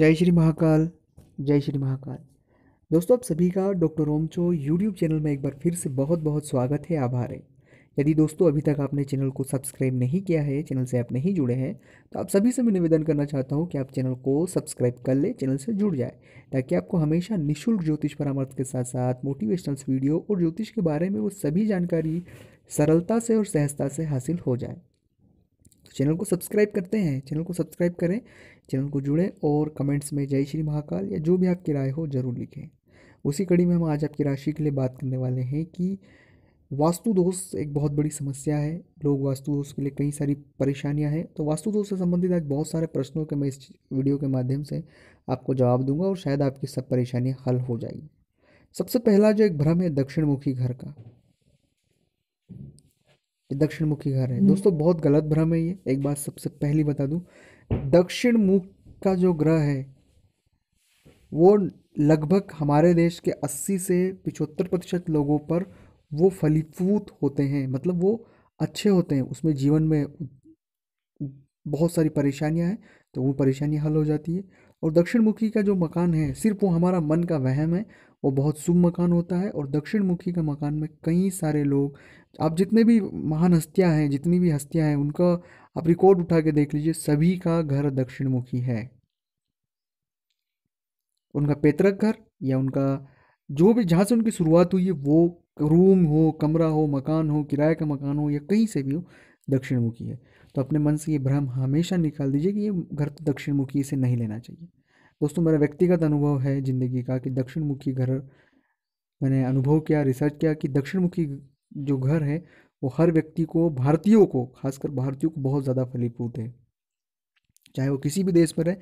जय श्री महाकाल, जय श्री महाकाल। दोस्तों, आप सभी का डॉक्टर ओमचो यूट्यूब चैनल में एक बार फिर से बहुत बहुत स्वागत है, आभार है। यदि दोस्तों, अभी तक आपने चैनल को सब्सक्राइब नहीं किया है, चैनल से आप नहीं जुड़े हैं तो आप सभी से मैं निवेदन करना चाहता हूँ कि आप चैनल को सब्सक्राइब कर ले, चैनल से जुड़ जाए, ताकि आपको हमेशा निःशुल्क ज्योतिष परामर्श के साथ साथ मोटिवेशनल वीडियो और ज्योतिष के बारे में वो सभी जानकारी सरलता से और सहजता से हासिल हो जाए। चैनल को सब्सक्राइब करते हैं, चैनल को सब्सक्राइब करें, चैनल को जुड़ें और कमेंट्स में जय श्री महाकाल या जो भी आपकी राय हो ज़रूर लिखें। उसी कड़ी में हम आज आपकी राशि के लिए बात करने वाले हैं कि वास्तु दोष एक बहुत बड़ी समस्या है। लोग वास्तु दोष के लिए कई सारी परेशानियाँ हैं। तो वास्तु दोष से संबंधित आज बहुत सारे प्रश्नों के मैं इस वीडियो के माध्यम से आपको जवाब दूँगा और शायद आपकी सब परेशानियाँ हल हो जाएगी। सबसे पहला जो एक भ्रम है दक्षिणमुखी घर का दक्षिण मुखी घर है। दोस्तों बहुत गलत भ्रम है ये। एक बात सबसे पहली बता दूँ दक्षिण मुख का जो ग्रह है वो लगभग हमारे देश के 80 से पिछहत्तर प्रतिशत लोगों पर वो फलीभूत होते हैं। मतलब वो अच्छे होते हैं। उसमें जीवन में बहुत सारी परेशानियाँ हैं तो वो परेशानियाँ हल हो जाती है। और दक्षिण मुखी का जो मकान है सिर्फ़ वो हमारा मन का वहम है वो बहुत शुभ मकान होता है और दक्षिण मुखी का मकान में कई सारे लोग, आप जितने भी महान हस्तियाँ हैं, जितनी भी हस्तियाँ हैं, उनका आप रिकॉर्ड उठा के देख लीजिए, सभी का घर दक्षिण मुखी है। उनका पैतृक घर या उनका जो भी, जहाँ से उनकी शुरुआत हुई है, वो रूम हो, कमरा हो, मकान हो, किराए का मकान हो, या कहीं से भी हो दक्षिण मुखी है। तो अपने मन से ये भ्रम हमेशा निकाल दीजिए कि ये घर तो दक्षिण मुखी से नहीं लेना चाहिए। दोस्तों, मेरा व्यक्तिगत अनुभव है ज़िंदगी का कि दक्षिण मुखी घर, मैंने अनुभव किया रिसर्च किया कि दक्षिण मुखी जो घर है, वो हर व्यक्ति को, भारतीयों को, खासकर भारतीयों को बहुत ज़्यादा फलीभूत है। चाहे वो किसी भी देश में रहे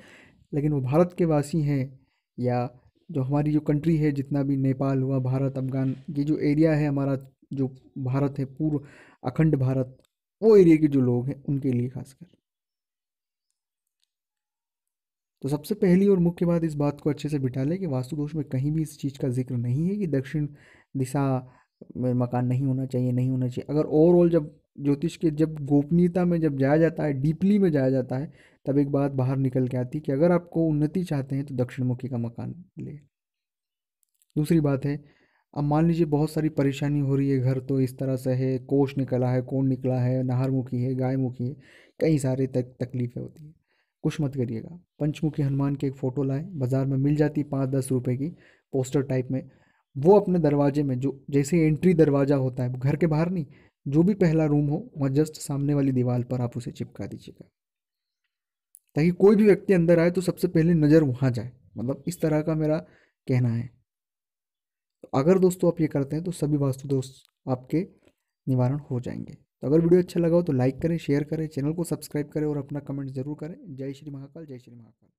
लेकिन वो भारत के वासी हैं या जो हमारी जो कंट्री है, जितना भी नेपाल हुआ, भारत, अफगान, ये जो एरिया है हमारा, जो भारत है, पूर्व अखंड भारत, वो एरिया के जो लोग हैं, उनके लिए खासकर। तो सबसे पहली और मुख्य बात इस बात को अच्छे से बिठा लें कि वास्तु दोष में कहीं भी इस चीज़ का ज़िक्र नहीं है कि दक्षिण दिशा में मकान नहीं होना चाहिए, नहीं होना चाहिए। अगर ओवरऑल जब ज्योतिष के जब गोपनीयता में जब जाया जाता है डीपली में जाया जाता है, तब एक बात बाहर निकल के आती है कि अगर आपको उन्नति चाहते हैं तो दक्षिण मुखी का मकान ले। दूसरी बात है, अब मान लीजिए बहुत सारी परेशानी हो रही है, घर तो इस तरह से है, कोष निकला है, कोण निकला है नहर मुखी है गाय मुखी है, कई सारे तक तकलीफ़ें होती है। कुछ मत करिएगा। पंचमुखी हनुमान की एक फ़ोटो लाए, बाज़ार में मिल जाती पाँच दस रुपए की पोस्टर टाइप में। वो अपने दरवाजे में, जो, जैसे एंट्री दरवाज़ा होता है, घर के बाहर नहीं, जो भी पहला रूम हो, वहाँ जस्ट सामने वाली दीवार पर आप उसे चिपका दीजिएगा। ताकि कोई भी व्यक्ति अंदर आए तो सबसे पहले नज़र वहाँ जाए। मतलब इस तरह का मेरा कहना है। तो अगर दोस्तों आप ये करते हैं तो सभी वास्तु दोष आपके निवारण हो जाएँगे। तो अगर वीडियो अच्छा लगा हो तो लाइक करें, शेयर करें, चैनल को सब्सक्राइब करें और अपना कमेंट ज़रूर करें। जय श्री महाकाल, जय श्री महाकाल।